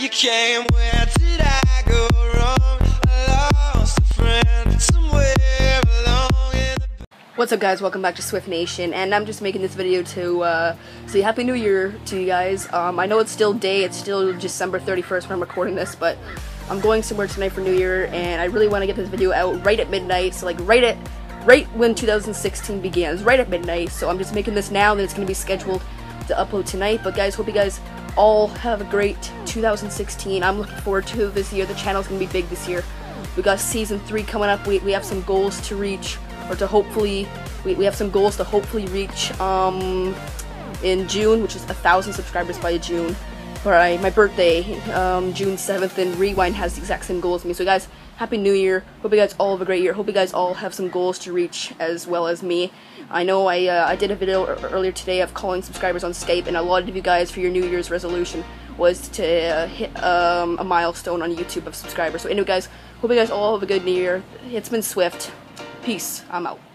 you came, where did I go wrong? I lost a friend somewhere along in the What's up guys, welcome back to Swift Nation, and I'm just making this video to uh, say Happy New Year to you guys. Um, I know it's still day, it's still December 31st when I'm recording this, but I'm going somewhere tonight for New Year, and I really want to get this video out right at midnight, so like right at, right when 2016 begins, right at midnight, so I'm just making this now, then it's going to be scheduled to upload tonight, but guys, hope you guys all have a great 2016. I'm looking forward to this year, the channel's to be big this year. We got season 3 coming up, we, we have some goals to reach, or to hopefully, we, we have some goals to hopefully reach um, in June, which is a thousand subscribers by June. For my, my birthday, um, June 7th, and Rewind has the exact same goals as me. So guys, Happy New Year. Hope you guys all have a great year. Hope you guys all have some goals to reach as well as me. I know I, uh, I did a video earlier today of calling subscribers on Skype, and a lot of you guys for your New Year's resolution was to uh, hit um, a milestone on YouTube of subscribers. So anyway guys, hope you guys all have a good New Year. It's been Swift. Peace. I'm out.